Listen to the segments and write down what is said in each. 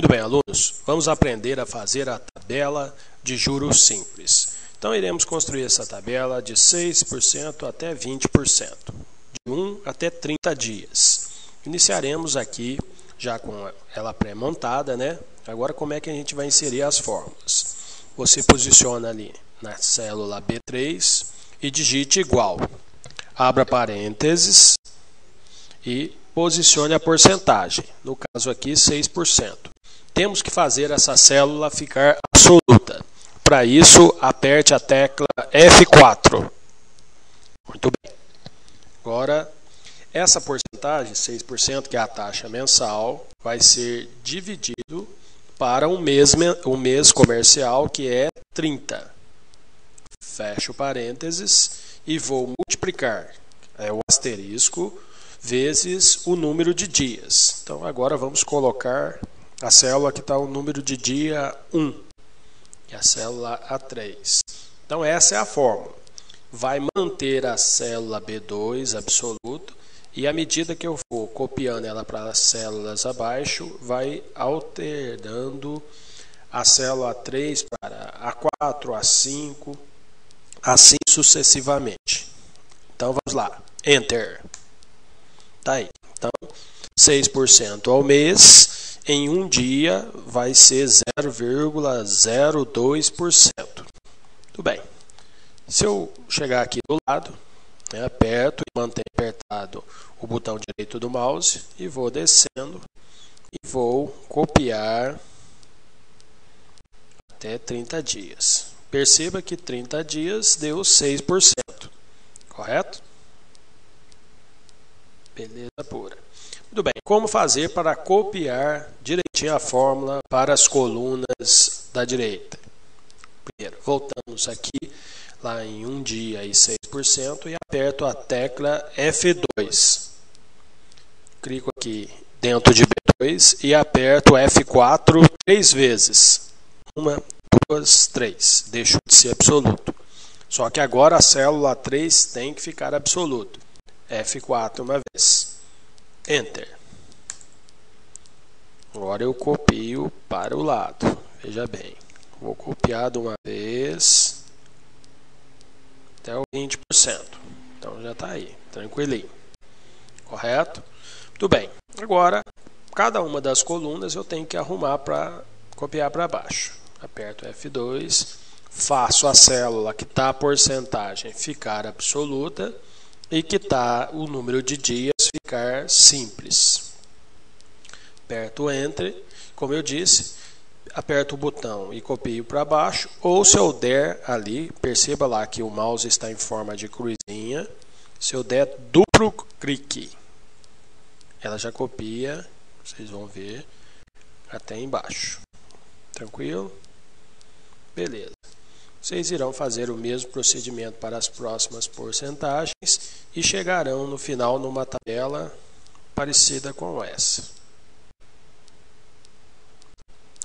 Muito bem, alunos, vamos aprender a fazer a tabela de juros simples. Então, iremos construir essa tabela de 6% até 20%, de 1 até 30 dias. Iniciaremos aqui, já com ela pré-montada, né? Agora, como é que a gente vai inserir as fórmulas? Você posiciona ali na célula B3 e digite igual. Abra parênteses e posicione a porcentagem. No caso aqui, 6% temos que fazer essa célula ficar absoluta. Para isso, aperte a tecla F4. Muito bem. Agora, essa porcentagem, 6%, que é a taxa mensal, vai ser dividido para um mês, um mês comercial, que é 30. Fecho parênteses e vou multiplicar é o asterisco vezes o número de dias. Então, agora vamos colocar a célula que está o número de dia 1 e a célula A3. Então, essa é a fórmula. Vai manter a célula B2 absoluto e à medida que eu for copiando ela para as células abaixo, vai alternando a célula A3 para A4, A5, assim sucessivamente. Então, vamos lá. Enter. Tá aí. Então, 6% ao mês em um dia vai ser 0,02%. Tudo bem. Se eu chegar aqui do lado, né, aperto e mantenho apertado o botão direito do mouse e vou descendo e vou copiar até 30 dias. Perceba que 30 dias deu 6%, correto? Beleza pura. Muito bem, como fazer para copiar direitinho a fórmula para as colunas da direita? Primeiro, voltamos aqui lá em um dia e 6% e aperto a tecla F2. Clico aqui dentro de B2 e aperto F4 três vezes. Uma, duas, três. Deixo de ser absoluto. Só que agora a célula 3 tem que ficar absoluto. F4 uma vez. Enter. Agora eu copio para o lado. Veja bem. Vou copiar de uma vez até o 20%. Então já está aí, tranquilinho. Correto? Muito bem. Agora, cada uma das colunas eu tenho que arrumar para copiar para baixo. Aperto F2, faço a célula que está a porcentagem ficar absoluta e que está o número de dias ficar simples. Aperto Enter, como eu disse, aperto o botão e copio para baixo, ou se eu der ali, perceba lá que o mouse está em forma de cruzinha, se eu der duplo clique, ela já copia, vocês vão ver, até embaixo. Tranquilo? Beleza. Vocês irão fazer o mesmo procedimento para as próximas porcentagens e chegarão no final numa tabela parecida com essa.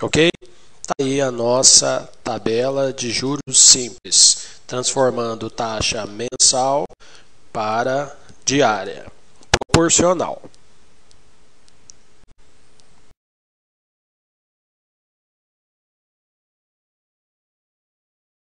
Ok? Está aí a nossa tabela de juros simples, transformando taxa mensal para diária, proporcional.